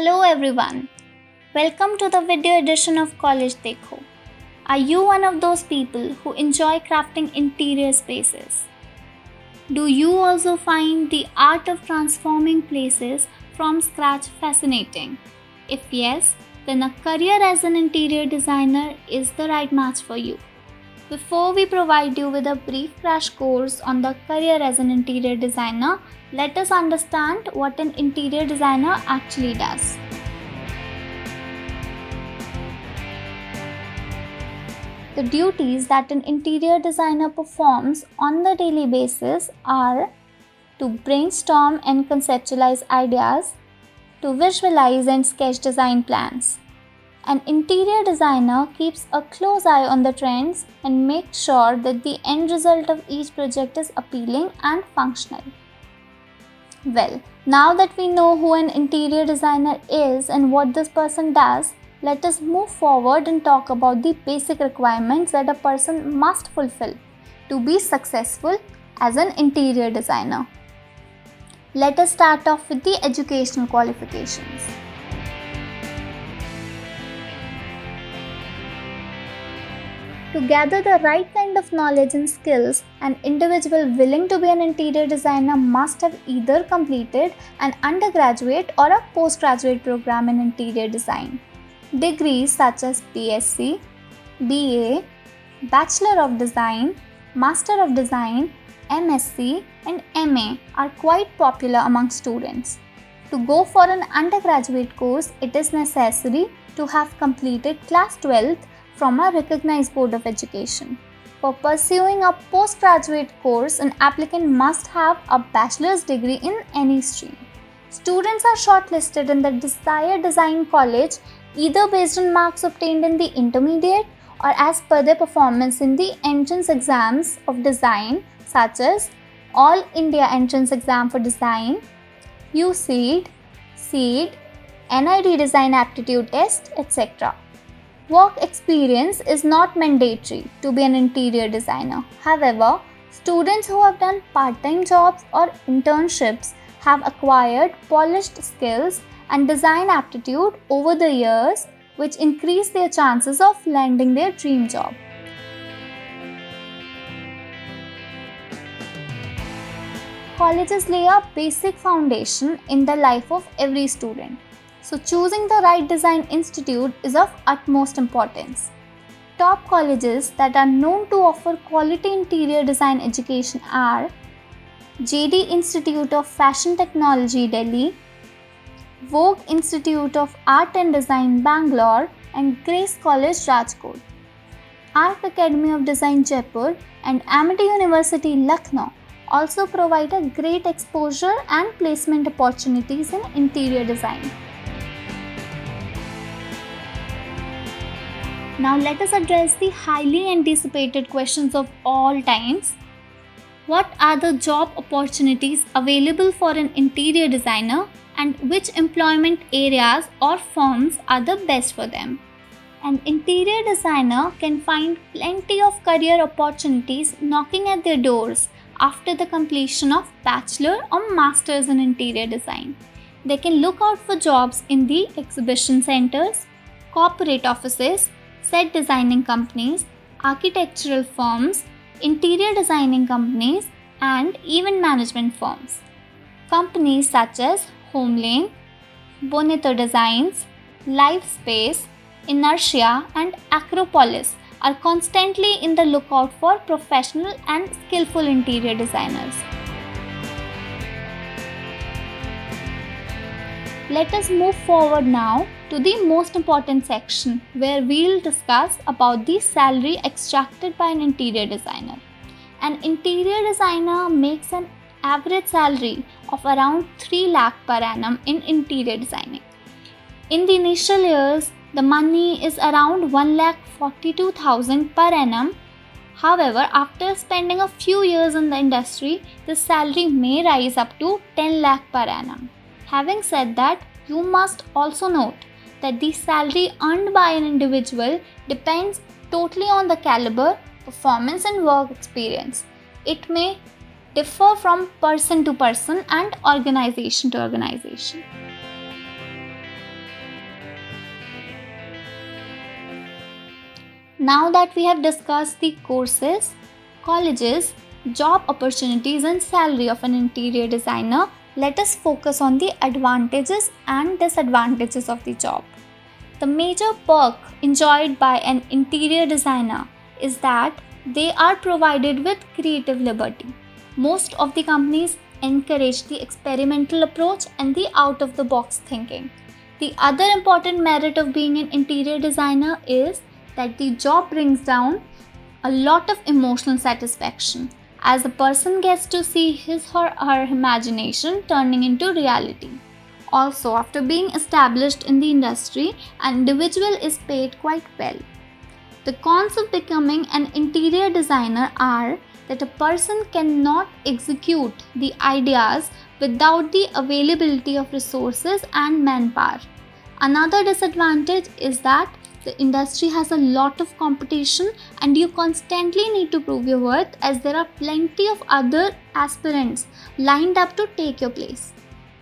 Hello everyone. Welcome to the video edition of College Dekho. Are you one of those people who enjoy crafting interior spaces? Do you also find the art of transforming places from scratch fascinating? If yes, then a career as an interior designer is the right match for you. Before we provide you with a brief crash course on the career as an interior designer, let us understand what an interior designer actually does. The duties that an interior designer performs on the daily basis are to brainstorm and conceptualize ideas, to visualize and sketch design plans, an interior designer keeps a close eye on the trends and makes sure that the end result of each project is appealing and functional. Well, now that we know who an interior designer is and what this person does, let us move forward and talk about the basic requirements that a person must fulfill to be successful as an interior designer. Let us start off with the educational qualifications. To gather the right kind of knowledge and skills, an individual willing to be an interior designer must have either completed an undergraduate or a postgraduate program in interior design. Degrees such as BSc, BA, Bachelor of Design, Master of Design, MSc, and MA are quite popular among students. To go for an undergraduate course, it is necessary to have completed class 12th from a recognized board of education. For pursuing a postgraduate course, an applicant must have a bachelor's degree in any stream. Students are shortlisted in the desired design college either based on marks obtained in the intermediate or as per their performance in the entrance exams of design such as All India Entrance Exam for Design, UCEED, SEED, NID Design Aptitude Test, etc. Work experience is not mandatory to be an interior designer. However, students who have done part time jobs or internships have acquired polished skills and design aptitude over the years, which increase their chances of landing their dream job. Colleges lay a basic foundation in the life of every student. So, choosing the right design institute is of utmost importance. Top colleges that are known to offer quality interior design education are JD Institute of Fashion Technology Delhi, Vogue Institute of Art and Design Bangalore, and Grace College Rajkot. Arc Academy of Design Jaipur and Amity University Lucknow also provide a great exposure and placement opportunities in interior design. Now let us address the highly anticipated questions of all times. What are the job opportunities available for an interior designer and which employment areas or firms are the best for them? An interior designer can find plenty of career opportunities knocking at their doors after the completion of bachelor or masters in interior design. They can look out for jobs in the exhibition centers, corporate offices, set designing companies, architectural firms, interior designing companies, and event management firms. Companies such as Homelane, Bonito Designs, Livspace, Inertia, and Acropolis are constantly in the lookout for professional and skillful interior designers. Let us move forward now to the most important section where we'll discuss about the salary extracted by an interior designer. An interior designer makes an average salary of around 3 lakh per annum in interior designing. In the initial years, the money is around 1 lakh 42,000 per annum. However, after spending a few years in the industry, the salary may rise up to 10 lakh per annum. Having said that, you must also note that the salary earned by an individual depends totally on the caliber, performance, and work experience. It may differ from person to person and organization to organization. Now that we have discussed the courses, colleges, job opportunities, and salary of an interior designer, let us focus on the advantages and disadvantages of the job. The major perk enjoyed by an interior designer is that they are provided with creative liberty. Most of the companies encourage the experimental approach and the out of the box thinking. The other important merit of being an interior designer is that the job brings down a lot of emotional satisfaction as a person gets to see his or her imagination turning into reality. Also, after being established in the industry, an individual is paid quite well. The cons of becoming an interior designer are that a person cannot execute the ideas without the availability of resources and manpower. Another disadvantage is that the industry has a lot of competition and you constantly need to prove your worth as there are plenty of other aspirants lined up to take your place.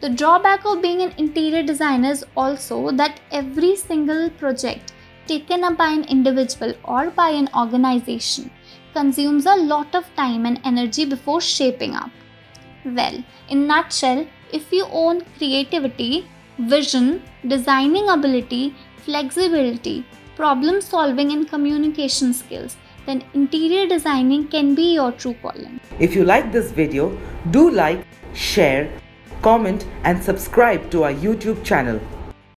The drawback of being an interior designer is also that every single project taken up by an individual or by an organization consumes a lot of time and energy before shaping up. Well, in nutshell, if you own creativity, vision, designing ability, flexibility, problem solving, and communication skills, then interior designing can be your true calling. If you like this video, do like, share, comment, and subscribe to our YouTube channel.